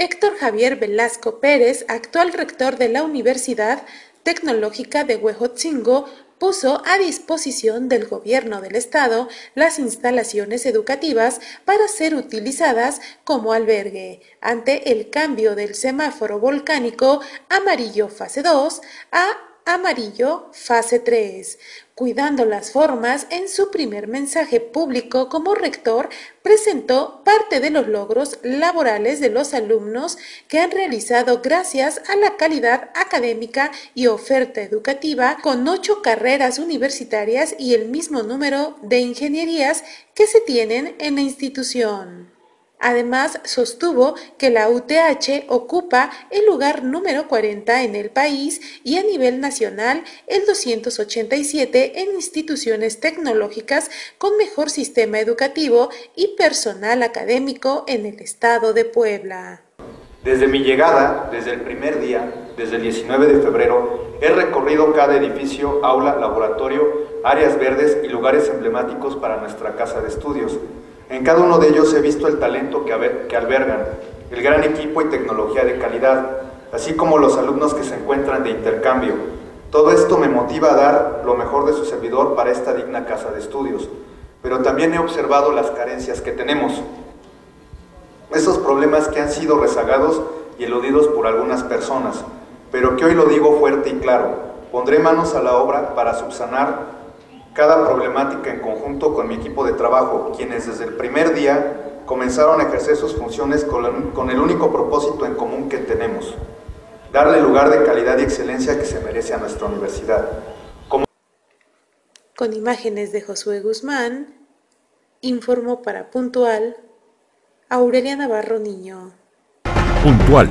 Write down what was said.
Héctor Javier Velasco Pérez, actual rector de la Universidad Tecnológica de Huejotzingo, puso a disposición del gobierno del estado las instalaciones educativas para ser utilizadas como albergue. Ante el cambio del semáforo volcánico amarillo fase 2 a amarillo fase 3. Cuidando las formas, en su primer mensaje público como rector, presentó parte de los logros laborales de los alumnos que han realizado gracias a la calidad académica y oferta educativa con ocho carreras universitarias y el mismo número de ingenierías que se tienen en la institución. Además, sostuvo que la UTH ocupa el lugar número 40 en el país y a nivel nacional el 287 en instituciones tecnológicas con mejor sistema educativo y personal académico en el estado de Puebla. Desde mi llegada, desde el primer día, desde el 19 de febrero, he recorrido cada edificio, aula, laboratorio, áreas verdes y lugares emblemáticos para nuestra casa de estudios en cada uno de ellos he visto el talento que, albergan, el gran equipo y tecnología de calidad, así como los alumnos que se encuentran de intercambio. Todo esto me motiva a dar lo mejor de su servidor para esta digna casa de estudios, pero también he observado las carencias que tenemos, esos problemas que han sido rezagados y eludidos por algunas personas, pero que hoy lo digo fuerte y claro, pondré manos a la obra para subsanar cada problemática en conjunto con mi equipo de trabajo, quienes desde el primer día comenzaron a ejercer sus funciones con, el único propósito en común que tenemos, darle el lugar de calidad y excelencia que se merece a nuestra universidad. Con imágenes de Josué Guzmán, informó para Puntual Aurelia Navarro Niño. Puntual